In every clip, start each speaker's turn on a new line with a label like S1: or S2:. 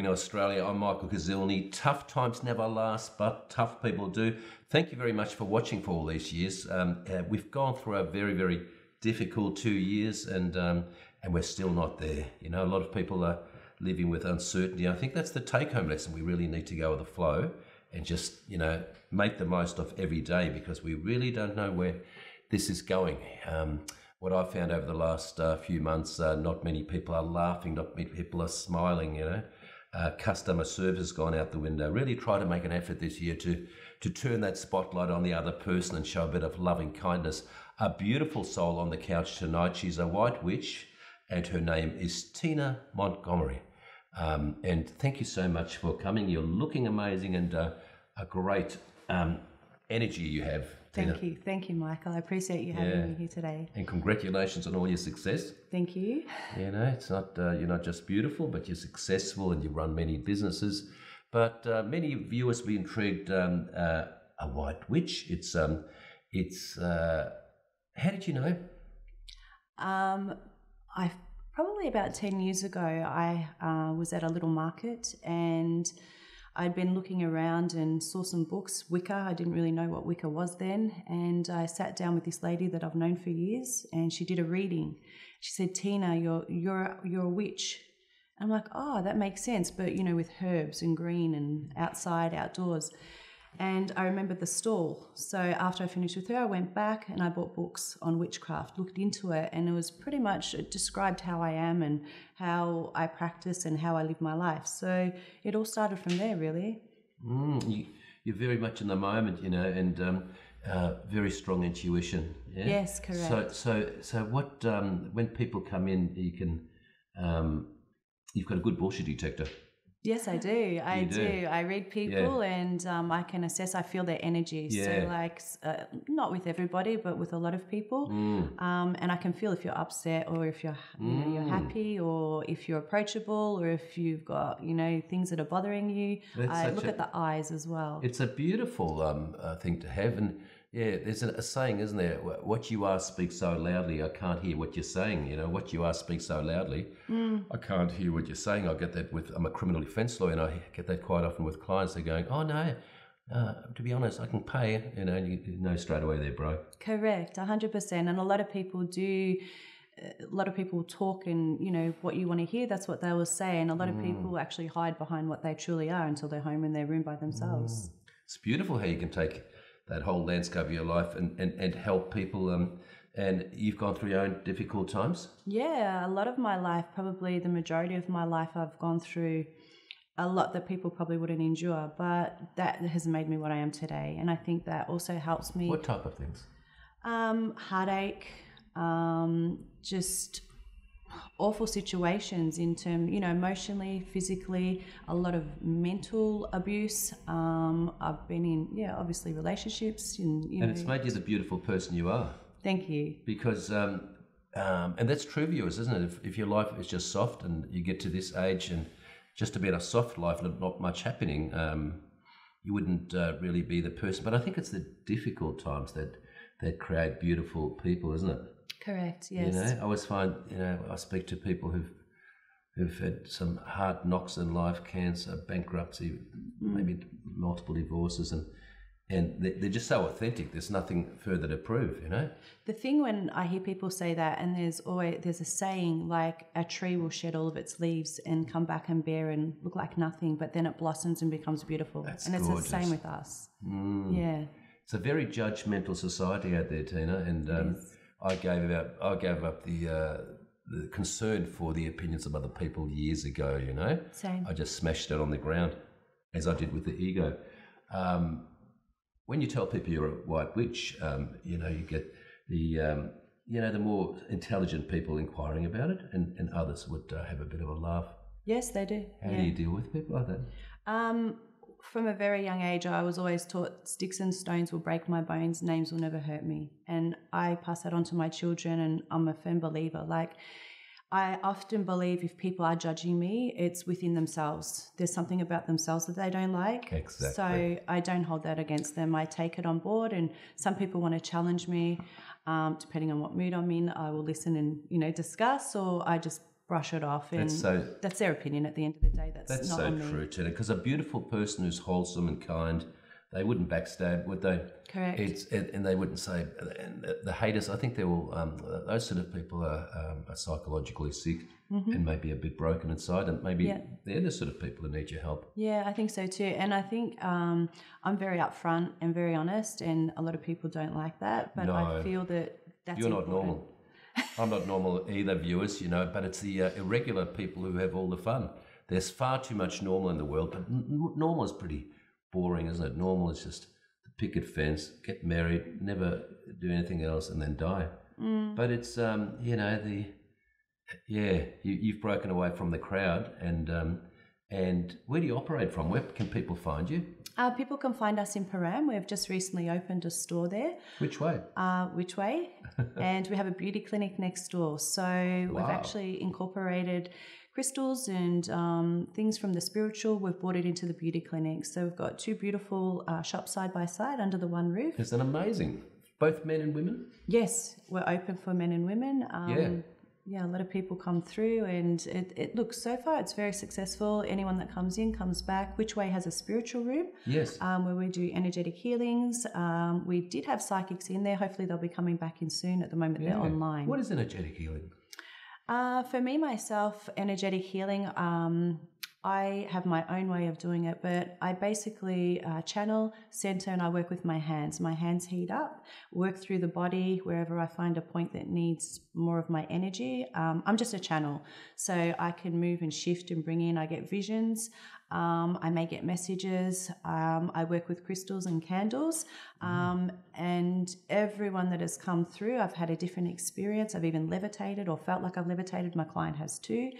S1: Evening, Australia. I'm Michael Kuzilny. Tough times never last, but tough people do. Thank you very much for watching for all these years. Um, uh, we've gone through a very, very difficult two years, and um, and we're still not there. You know, a lot of people are living with uncertainty. I think that's the take-home lesson. We really need to go with the flow and just you know make the most of every day because we really don't know where this is going. Um, what I've found over the last uh, few months, uh, not many people are laughing, not many people are smiling. You know uh, customer service gone out the window. Really try to make an effort this year to to turn that spotlight on the other person and show a bit of loving kindness. A beautiful soul on the couch tonight. She's a white witch, and her name is Tina Montgomery. Um, and thank you so much for coming. You're looking amazing and uh, a great um, energy you have.
S2: Thank you. Thank you, Michael. I appreciate you having yeah. me here today.
S1: And congratulations on all your success.
S2: Thank you.
S1: You know, it's not uh, you're not just beautiful, but you're successful and you run many businesses. But uh, many viewers be intrigued. Um, uh, a white witch. It's um, it's. Uh, how did you know?
S2: Um, I probably about ten years ago. I uh, was at a little market and I'd been looking around and saw some books, Wicca. I didn't really know what Wicca was then. And I sat down with this lady that I've known for years and she did a reading. She said, Tina, you're, you're, you're a witch. I'm like, oh, that makes sense. But, you know, with herbs and green and outside, outdoors. And I remember the stall. So after I finished with her, I went back and I bought books on witchcraft, looked into it, and it was pretty much it described how I am and how I practice and how I live my life. So it all started from there, really.
S1: Mm, you, are very much in the moment, you know, and um, uh, very strong intuition.
S2: Yeah? Yes, correct.
S1: So, so, so what? Um, when people come in, you can. Um, you've got a good bullshit detector.
S2: Yes, I do. I do. do. I read people yeah. and um, I can assess, I feel their energy. Yeah. So, like, uh, not with everybody, but with a lot of people. Mm. Um, and I can feel if you're upset or if you're, you know, you're mm. happy or if you're approachable or if you've got, you know, things that are bothering you. That's I look a, at the eyes as well.
S1: It's a beautiful um, uh, thing to have. And yeah, there's a, a, saying, isn't there? What you are speaks so loudly, I can't hear what you're saying. You know, what you are speaks so loudly, mm. I can't hear what you're saying. I get that with, I'm a criminal defence lawyer, and I get that quite often with clients. They're going, oh no, uh, to be honest, I can pay, you know, you know straight away they're broke.
S2: Correct, 100%. And a lot of people do a lot of people talk and you know what you want to hear that's what they will say and a lot of mm. people actually hide behind what they truly are until they're home in their room by themselves mm.
S1: it's beautiful how you can take that whole landscape of your life and, and, and help people. Um, and you've gone through your own difficult times?
S2: Yeah, a lot of my life, probably the majority of my life, I've gone through a lot that people probably wouldn't endure, but that has made me what I am today. And I think that also helps me.
S1: What type of things?
S2: Um, heartache, um, just awful situations in term you know emotionally physically a lot of mental abuse. Um, i've been in yeah obviously relationships and,
S1: and know, it's made you the beautiful person you are.
S2: Thank you.
S1: Because um, um, and that's true viewers isn't it? If, if your life is just soft and you get to this age and just to be in a soft life and not much happening um, you wouldn't uh, really be the person. But i think it's the difficult times that that create beautiful people isn't it
S2: Correct. Yes.
S1: You know, I always find you know I speak to people who've who've had some hard knocks in life, cancer, bankruptcy, mm. maybe multiple divorces, and and they- they're just so authentic. There's nothing further to prove, you know.
S2: The thing when I hear people say that, and there's always there's a saying like a tree will shed all of its leaves and come back and bear and look like nothing, but then it blossoms and becomes beautiful.
S1: That's
S2: and it's the.
S1: Mm.
S2: same with us. Yeah.
S1: It's a very judgmental society out there, Tina, and um, I gave up. I gave up the uh, the concern for the opinions of other people years ago. You know,
S2: Same.
S1: I just smashed it on the ground, as I did with the ego. Um, when you tell people you're a white witch, um, you know you get the um, you know the more intelligent people inquiring about it, and, and others would uh, have a bit of a laugh.
S2: Yes, they do.
S1: How
S2: yeah.
S1: do you deal with people like that?
S2: From a very young age, I was always taught sticks and stones will break my bones, names will never hurt me. And I pass that on to my children, and I'm a firm believer. Like, I often believe if people are judging me, it's within themselves. There's something about themselves that they don't like.
S1: Exactly.
S2: So I don't hold that against them. I take it on board, and some people want to challenge me. Um, depending on what mood I'm in, I will listen and you know discuss, or I just brush it off. And
S1: That's so
S2: that's their opinion at the end of the day. That's,
S1: That's
S2: not
S1: so
S2: on
S1: true, Tina. Because a beautiful person who's wholesome and kind, they wouldn't backstab, would they?
S2: Correct.
S1: It's and, and they wouldn't say. And the, the haters, I think they will. Um, those sort of people are, um, are psychologically sick and maybe a bit broken inside, and maybe
S2: Mm-hmm. Yeah.
S1: they're the sort of people who need your help.
S2: Yeah, I think so too. And I think um, I'm very upfront and very honest, and a lot of people don't like that. But
S1: No.
S2: I feel that that's
S1: You're not normal. I'm not normal either, viewers. You know, but it's the uh, irregular people who have all the fun. There's far too much normal in the world, but n- normal is pretty boring, isn't it? Normal is just the picket fence, get married, never do anything else, and then die.
S2: Mm.
S1: But it's um, you know the yeah you, you've broken away from the crowd, and um, and where do you operate from? Where can people find you?
S2: Uh, people can find us in Param. We've just recently opened a store there.
S1: Which way?
S2: uh, which way and we have a beauty clinic next door so we've actually incorporated crystals and um, things from the spiritual we've brought it into the beauty clinic so we've got two beautiful uh, shops side by side under the one roof
S1: It's an amazing. Both men and women.
S2: yes we're open for men and women um,
S1: Yeah.
S2: Yeah, a lot of people come through, and it, it looks so far it's very successful. Anyone that comes in comes back. Witch Way has a spiritual room
S1: Yes.
S2: um, where we do energetic healings. Um, we did have psychics in there. Hopefully, they'll be coming back in soon. At the moment, they're online.
S1: What is energetic healing?
S2: Uh, for me, myself, energetic healing, um, I have my own way of doing it, but I basically uh, channel, center, and I work with my hands. My hands heat up, work through the body wherever I find a point that needs more of my energy. Um, I'm just a channel, so I can move and shift and bring in. I get visions. Um, I may get messages. Um, I work with crystals and candles. Um, and everyone that has come through, I've had a different experience. I've even levitated or felt like I've levitated. My client has too.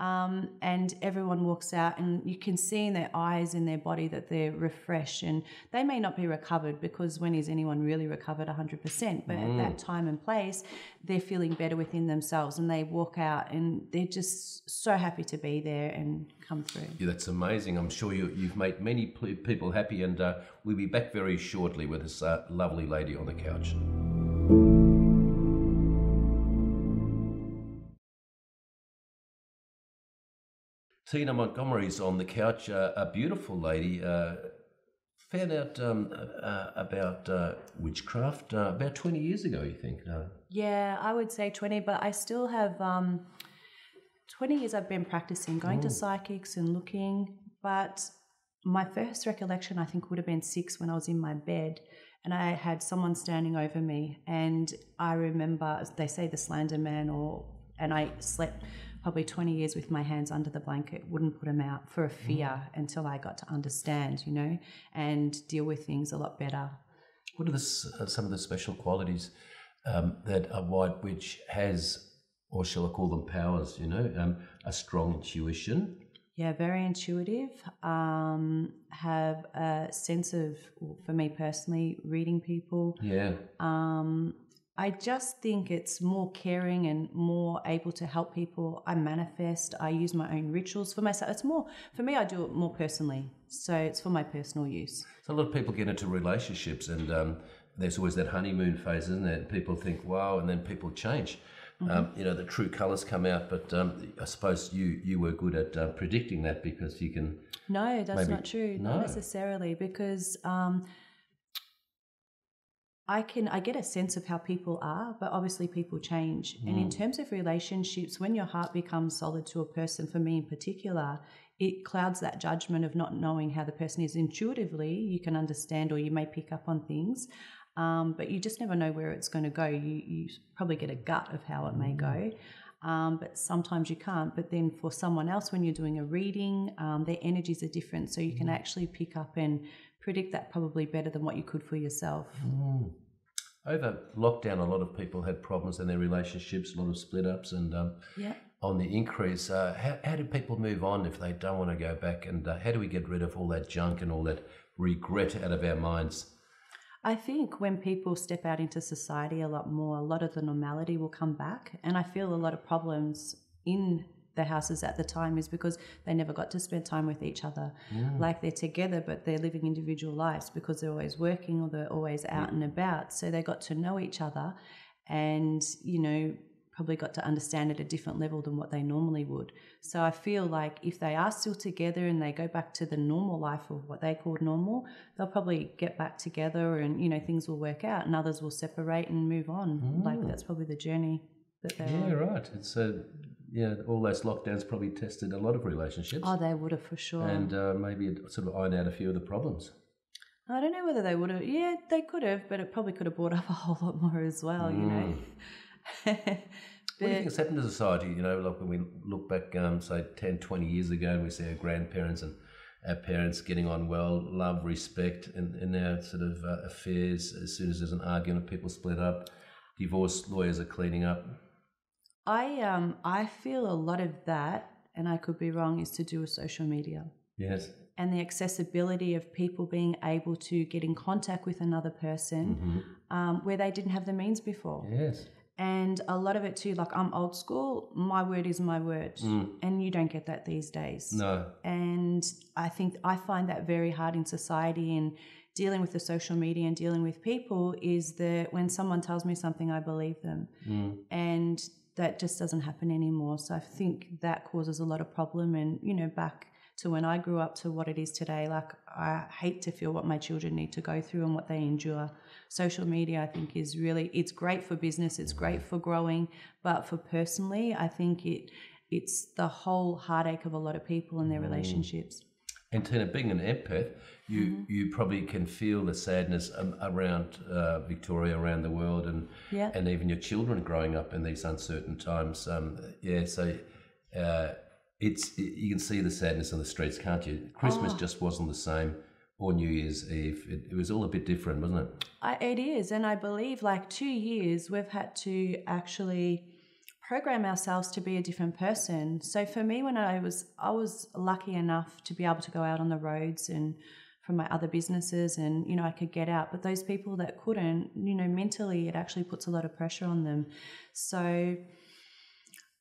S2: Um, and everyone walks out, and you can see in their eyes, in their body, that they're refreshed. And they may not be recovered because when is anyone really recovered 100%? But at that time and place, they're feeling better within themselves and they walk out and they're just so happy to be there and come through.
S1: Yeah, that's amazing. I'm sure you, you've made many people happy, and uh, we'll be back very shortly with this uh, lovely lady on the couch. Tina Montgomery's on the couch, uh, a beautiful lady. Uh, found out um, uh, about uh, witchcraft uh, about 20 years ago, you think?
S2: Yeah, I would say 20, but I still have um, 20 years I've been practicing, going to psychics and looking. But my first recollection, I think, would have been six when I was in my bed and I had someone standing over me. And I remember they say the slender man, or, and I slept probably 20 years with my hands under the blanket, wouldn't put them out for a fear until I got to understand, you know, and deal with things a lot better.
S1: What are the, uh, some of the special qualities um, that a white witch has, or shall I call them powers? You know, um, a strong intuition.
S2: Yeah, very intuitive. Um, have a sense of, for me personally, reading people.
S1: Yeah,
S2: Um, I just think it's more caring and more able to help people. I manifest. I use my own rituals for myself. It's more for me. I do it more personally, so it's for my personal use.
S1: so a lot of people get into relationships, and um, there's always that honeymoon phase, isn't there? People think, "Wow," and then people change. Um, you know, the true colours come out, but um, I suppose you you were good at uh, predicting that because you can.
S2: No, that's
S1: Maybe-
S2: not true.
S1: No.
S2: Not necessarily, because um, I can I get a sense of how people are, but obviously people change. And in terms of relationships, when your heart becomes solid to a person, for me in particular, it clouds that judgment of not knowing how the person is intuitively. You can understand, or you may pick up on things, um, but you just never know where it's going to go. You you probably get a gut of how it may go. Um, but sometimes you can't. But then for someone else, when you're doing a reading, um, their energies are different, so you can actually pick up and predict that probably better than what you could for yourself.
S1: Over lockdown, a lot of people had problems in their relationships, a lot of split ups, and um,
S2: Yeah.
S1: on the increase. Uh, how, how do people move on if they don't want to go back? And uh, how do we get rid of all that junk and all that regret out of our minds?
S2: I think when people step out into society a lot more, a lot of the normality will come back. And I feel a lot of problems in the houses at the time is because they never got to spend time with each other. Like they're together, but they're living individual lives because they're always working or they're always out and about. So they got to know each other and, you know, probably got to understand at a different level than what they normally would. So I feel like if they are still together and they go back to the normal life of what they called normal, they'll probably get back together and you know things will work out and others will separate and move on. Like that's probably the journey that they're
S1: Yeah,
S2: on.
S1: right. It's uh, yeah, all those lockdowns probably tested a lot of relationships,
S2: Oh, they would have for sure.
S1: and uh, maybe it sort of ironed out a few of the problems.
S2: I don't know whether they would have. Yeah, they could have, but it probably could have brought up a whole lot more as well. You know.
S1: What do you think has happened to society? You know, like when we look back, um, say 10, 20 years ago, and we see our grandparents and our parents getting on well, love, respect, and in our sort of uh, affairs. As soon as there's an argument, people split up. Divorce lawyers are cleaning up.
S2: I um I feel a lot of that, and I could be wrong, is to do with social media.
S1: Yes.
S2: and the accessibility of people being able to get in contact with another person um, where they didn't have the means before.
S1: Yes.
S2: And a lot of it too, like I'm old school, my word is my word. Mm. And you don't get that these days.
S1: No.
S2: And I think I find that very hard in society and dealing with the social media and dealing with people is that when someone tells me something, I believe them. Mm. And that just doesn't happen anymore. So I think that causes a lot of problem. And, you know, back to when I grew up to what it is today, like I hate to feel what my children need to go through and what they endure. Social media, I think, is really, it's great for business, it's great for growing. But for personally, I think it, it's the whole heartache of a lot of people in their relationships.
S1: And Tina, being an empath, you
S2: Mm-hmm.
S1: you probably can feel the sadness um, around uh, Victoria, around the world, and
S2: Yeah.
S1: and even your children growing up in these uncertain times. Um, yeah, so uh, it's you can see the sadness on the streets, can't you?
S2: Oh.
S1: Christmas ah. just wasn't the same, or New Year's Eve. It, it was all a bit different, wasn't it?
S2: I, it is, and I believe like two years we've had to actually program ourselves to be a different person. So for me, when I was I was lucky enough to be able to go out on the roads and from my other businesses, and you know I could get out. But those people that couldn't, you know, mentally it actually puts a lot of pressure on them. So.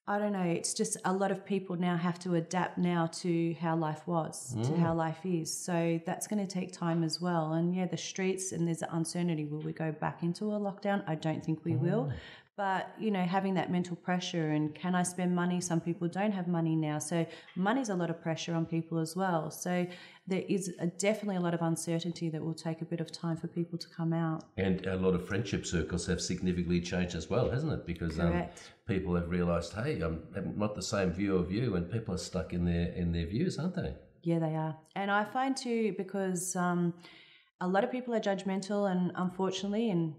S2: I don't know. It's just a lot of people now have to adapt now to how life was, to mm. how life is. So that's going to take time as well. And yeah, the streets and there's the uncertainty. Will we go back into a lockdown? I don't think we will. Mm. But you know, having that mental pressure and can I spend money? Some people don't have money now, so money's a lot of pressure on people as well. So there is a, definitely a lot of uncertainty that will take a bit of time for people to come out.
S1: And a lot of friendship circles have significantly changed as well, hasn't it? Because um, people have realised, hey, I'm, I'm not the same view of you, and people are stuck in their in their views, aren't they?
S2: Yeah, they are. And I find too, because um, a lot of people are judgmental, and unfortunately, and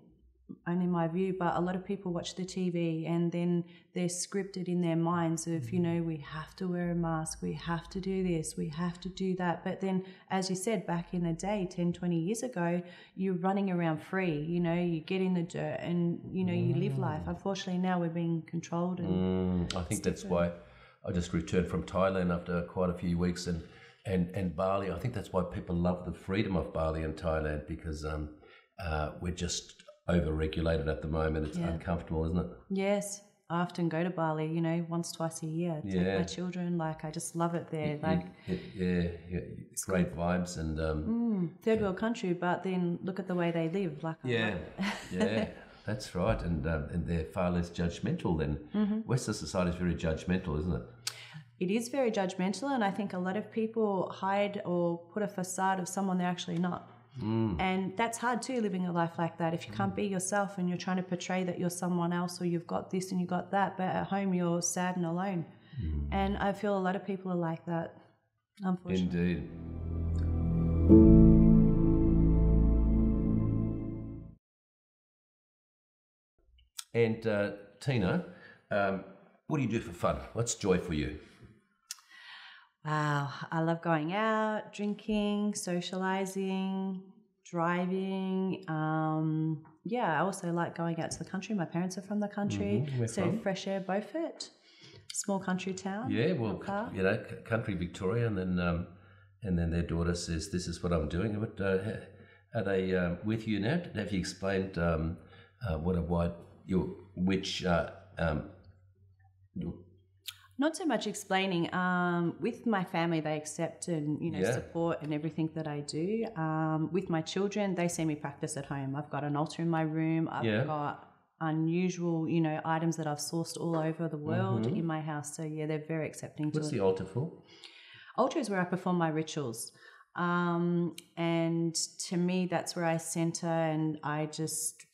S2: only my view, but a lot of people watch the TV and then they're scripted in their minds of, you know, we have to wear a mask, we have to do this, we have to do that. But then, as you said, back in the day, 10, 20 years ago, you're running around free, you know, you get in the dirt and, you know, you live life. Unfortunately, now we're being controlled and
S1: Mm, I think that's why I just returned from Thailand after quite a few weeks and, and, and Bali. I think that's why people love the freedom of Bali and Thailand because um, uh, we're just over-regulated at the moment. It's uncomfortable, isn't it?
S2: Yes, I often go to Bali, you know, once, twice a year. Take
S1: Yeah.
S2: my children, like, I just love it there. Like,
S1: Yeah, yeah, yeah, great vibes and um,
S2: mm, third world country, but then look at the way they live. Like,
S1: yeah, yeah, that's right. And um, and they're far less judgmental than
S2: Mm-hmm.
S1: Western society is very judgmental, isn't it?
S2: it is very judgmental, and I think a lot of people hide or put a facade of someone they're actually not. And that's hard too, living a life like that. If you can't be yourself and you're trying to portray that you're someone else or you've got this and you've got that, but at home you're sad and alone. And I feel a lot of people are like that, unfortunately.
S1: Indeed. And uh, Tina, um, what do you do for fun? What's joy for you?
S2: Wow, I love going out, drinking, socializing, driving. Um, yeah, I also like going out to the country. My parents are from the country,
S1: Mhm,
S2: so
S1: from?
S2: fresh air, Beaufort, small country town.
S1: Yeah, well, you know, country Victoria, and then um, and then their daughter says, "This is what I'm doing." But uh, are they um, with you now? Have you explained um, uh, what a white your which uh, um, your-
S2: Not so much explaining. Um, with my family, they accept and you know
S1: Yeah.
S2: support and everything that I do. Um, with my children, they see me practice at home. I've got an altar in my room. I've
S1: Yeah.
S2: got unusual, you know, items that I've sourced all over the world
S1: Mhm.
S2: in my house. So yeah, they're very accepting to
S1: what's
S2: it.
S1: the altar for?
S2: altar is where I perform my rituals. Um, and to me, that's where I center and I just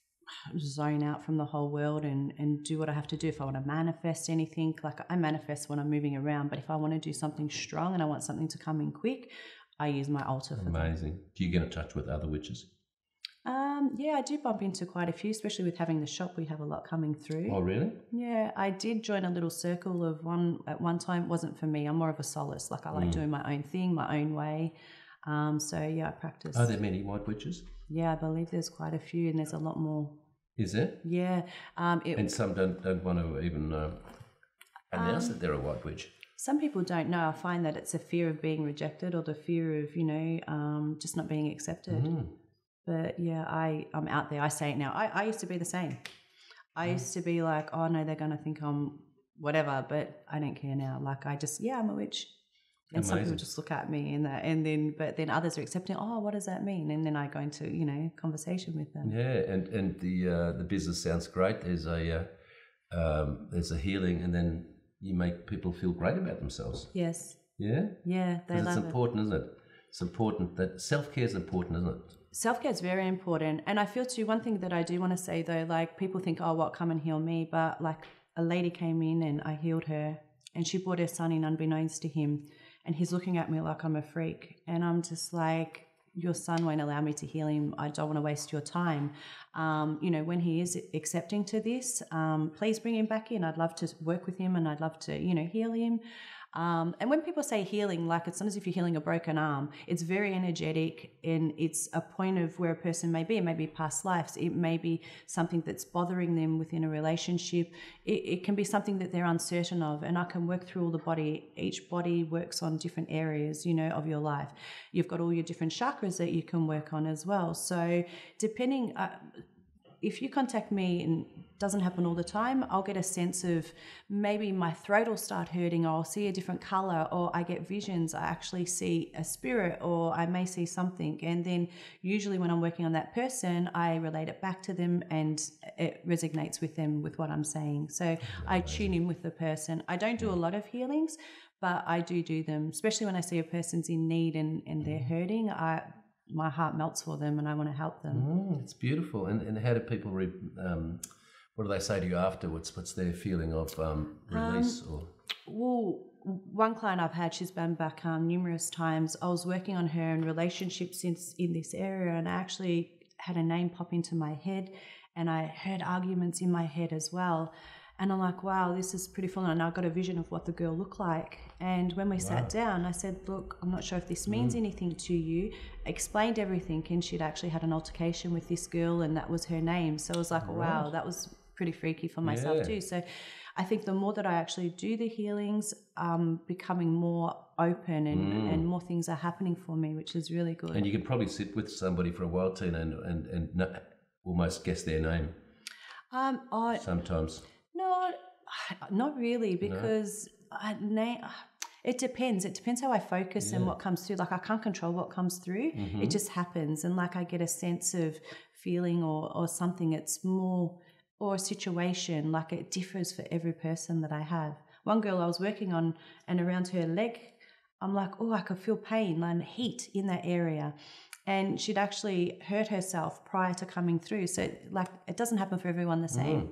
S2: zone out from the whole world and, and do what I have to do. If I want to manifest anything, like I manifest when I'm moving around, but if I want to do something strong and I want something to come in quick, I use my altar for that.
S1: Amazing. Do you get in touch with other witches?
S2: Um, yeah, I do bump into quite a few, especially with having the shop. We have a lot coming through.
S1: Oh, really?
S2: Yeah, I did join a little circle of one at one time. It wasn't for me. I'm more of a solace. Like I like doing my own thing, my own way. Um, so yeah, I practice.
S1: Are there many white witches?
S2: Yeah, I believe there's quite a few, and there's a lot more.
S1: Is there?
S2: Yeah, um, it,
S1: And some don't don't want to even uh, announce that they're a white witch.
S2: some people don't know. I find that it's a fear of being rejected or the fear of you know um, just not being accepted.
S1: Mm.
S2: But yeah, I I'm out there. I say it now. I, I used to be the same. I used to be like, oh no, they're gonna think I'm whatever, but I don't care now. Like I just yeah, I'm a witch. And some people just look at me and that, and then but then others are accepting. Oh, what does that mean? And then I go into you know conversation with them.
S1: Yeah, and and the uh, the business sounds great. There's a uh, um, there's a healing, and then you make people feel great about themselves.
S2: Yes,
S1: Yeah,
S2: yeah, they love
S1: it's
S2: it.
S1: important, isn't it? It's important that self care is important, isn't it?
S2: Self care is very important. And I feel too, one thing that I do want to say though, like people think, oh, what, come and heal me. But like a lady came in and I healed her and she brought her son in unbeknownst to him. And he's looking at me like I'm a freak. And I'm just like, your son won't allow me to heal him. I don't want to waste your time. Um, you know, when he is accepting to this, um, please bring him back in. I'd love to work with him and I'd love to, you know, heal him. Um, and when people say healing, like it's not as if you're healing a broken arm, it's very energetic and it's a point of where a person may be. It may be past lives. It may be something that's bothering them within a relationship. It, it can be something that they're uncertain of. And I can work through all the body. Each body works on different areas, you know, of your life. You've got all your different chakras that you can work on as well. So depending, uh, if you contact me and it doesn't happen all the time, I'll get a sense of maybe my throat will start hurting, or I'll see a different color, or I get visions. I actually see a spirit, or I may see something. And then, usually, when I'm working on that person, I relate it back to them and it resonates with them with what I'm saying. So I tune in with the person. I don't do a lot of healings, but I do do them, especially when I see a person's in need and, and they're hurting. I my heart melts for them and I want to help them.
S1: Mm, it's beautiful. And and how do people re, um, what do they say to you afterwards? What's their feeling of um, release or?
S2: Well, one client I've had, she's been back um, numerous times. I was working on her in relationships since in this area, and I actually had a name pop into my head, and I heard arguments in my head as well. And I'm like, wow, this is pretty full. And I got a vision of what the girl looked like. And when we sat down, I said, look, I'm not sure if this means anything to you. Explained everything, and she'd actually had an altercation with this girl, and that was her name. So I was like, wow, that was pretty freaky for myself
S1: Yeah.
S2: too. So I think the more that I actually do the healings, um, becoming more open and, and more things are happening for me, which is really good.
S1: And you can probably sit with somebody for a while, Tina, and and, and almost guess their name
S2: um, I,
S1: sometimes.
S2: No, not really, because I, na- it depends. It depends how I focus and what comes through. Like I can't control what comes through; it just happens, and like I get a sense of feeling or or something. It's more or a situation. Like it differs for every person that I have. One girl I was working on, and around her leg, I'm like, oh, I could feel pain and heat in that area. and she'd actually hurt herself prior to coming through. So, like, it doesn't happen for everyone the same.
S1: Mm.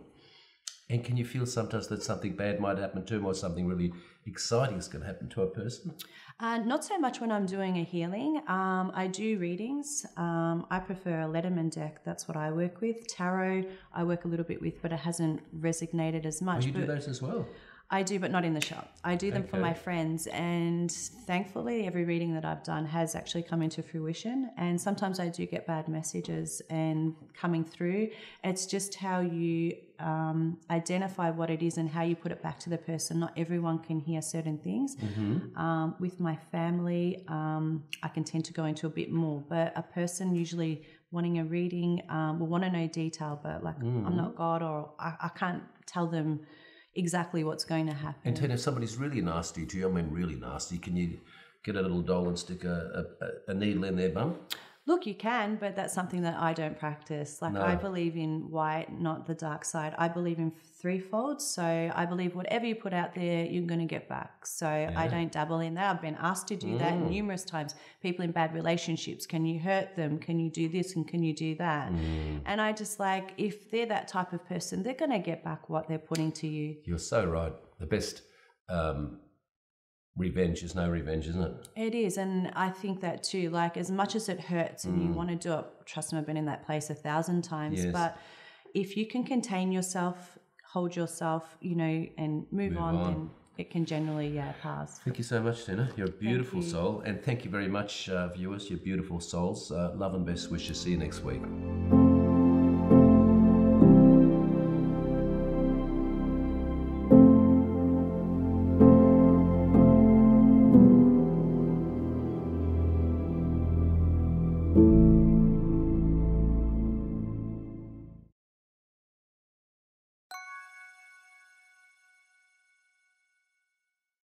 S1: And can you feel sometimes that something bad might happen to them or something really exciting is going to happen to a person?
S2: Uh, not so much when I'm doing a healing. Um, I do readings. Um, I prefer a Lenormand deck. That's what I work with. Tarot, I work a little bit with, but it hasn't resonated as much.
S1: Oh, you do those as well?
S2: I do, but not in the shop. I do them for my friends, and thankfully, every reading that I've done has actually come into fruition. And sometimes I do get bad messages and coming through. It's just how you um, identify what it is and how you put it back to the person. Not everyone can hear certain things. Um, with my family, um, I can tend to go into a bit more, but a person usually wanting a reading um, will want to know detail, but like I'm not God or I, I can't tell them exactly what's going to happen.
S1: And Tina, if somebody's really nasty to you, I mean really nasty, can you get a little doll and stick a, a, a needle in their bum?
S2: Look, you can, but that's something that I don't practice. Like, I believe in white, not the dark side. I believe in threefold. So, I believe whatever you put out there, you're going to get back. So, I don't dabble in that. I've been asked to do that
S1: Mm.
S2: numerous times. People in bad relationships, can you hurt them? Can you do this? And can you do that?
S1: Mm.
S2: And I just like, if they're that type of person, they're going to get back what they're putting to you.
S1: You're so right. The best um, revenge is no revenge, isn't it?
S2: It is, and I think that too. Like as much as it hurts, and you want to do it. Trust me, I've been in that place a thousand times.
S1: Mm. Yes.
S2: But if you can contain yourself, hold yourself, you know, and move,
S1: Move
S2: on,
S1: on.
S2: then it can generally yeah pass.
S1: Thank you so much, Tina. You're a beautiful
S2: you.
S1: soul. And thank you very much, uh, viewers. You're beautiful souls. Uh, love and best wishes. See you next week.